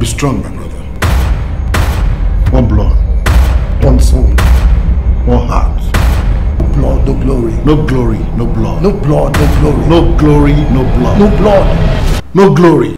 Be strong, my brother. One blood, One soul. one heart. No Blood, no glory. No glory, no blood. No blood, no glory. No glory, no blood. No blood. No glory.